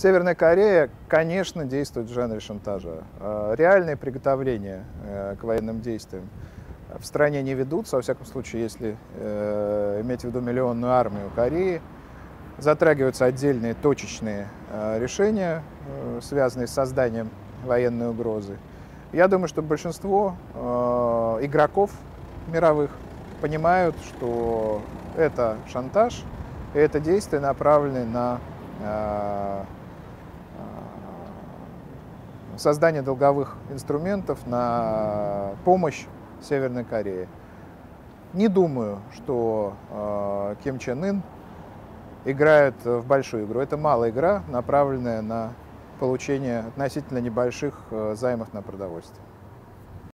Северная Корея, конечно, действует в жанре шантажа. Э, реальные приготовления э, к военным действиям в стране не ведутся, во всяком случае, если э, иметь в виду миллионную армию Кореи. Затрагиваются отдельные точечные решения, связанные с созданием военной угрозы. Я думаю, что большинство игроков мировых понимают, что это шантаж, и это действия направлены на создание долговых инструментов на помощь Северной Корее. Не думаю, что э, Ким Чен Ын играет в большую игру. Это малая игра, направленная на получение относительно небольших э, займов на продовольствие.